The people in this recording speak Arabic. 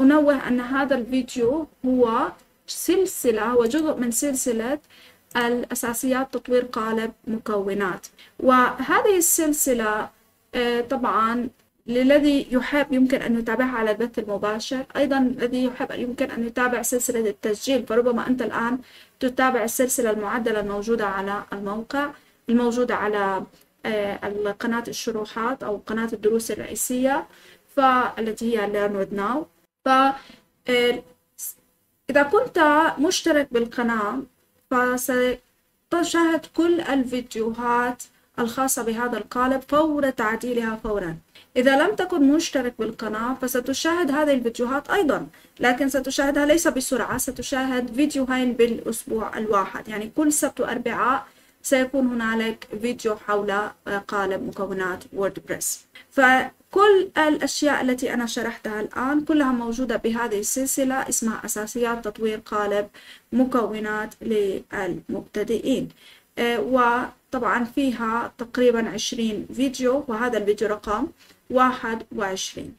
أنوه أن هذا الفيديو هو سلسلة وجزء من سلسلة الأساسيات تطوير قالب مكونات. وهذه السلسلة آه، طبعا للذي يحب يمكن أن يتابعها على البث المباشر. أيضا الذي يحب يمكن أن يتابع سلسلة التسجيل فربما أنت الآن تتابع السلسلة المعدلة الموجودة على الموقع الموجودة على آه، قناة الشروحات أو قناة الدروس الرئيسية فالتي هي Learn with Now. ف آه، إذا كنت مشترك بالقناة فستشاهد كل الفيديوهات الخاصة بهذا القالب فور تعديلها فورا. إذا لم تكن مشترك بالقناة فستشاهد هذه الفيديوهات أيضا لكن ستشاهدها ليس بسرعة ستشاهد فيديوهين بالأسبوع الواحد يعني كل سبت وأربعاء سيكون هنالك فيديو حول قالب مكونات ووردبريس. فكل الأشياء التي أنا شرحتها الآن كلها موجودة بهذه السلسلة اسمها أساسيات تطوير قالب مكونات للمبتدئين. آه، وطبعا فيها تقريبا عشرين فيديو وهذا الفيديو رقم واحد وعشرين.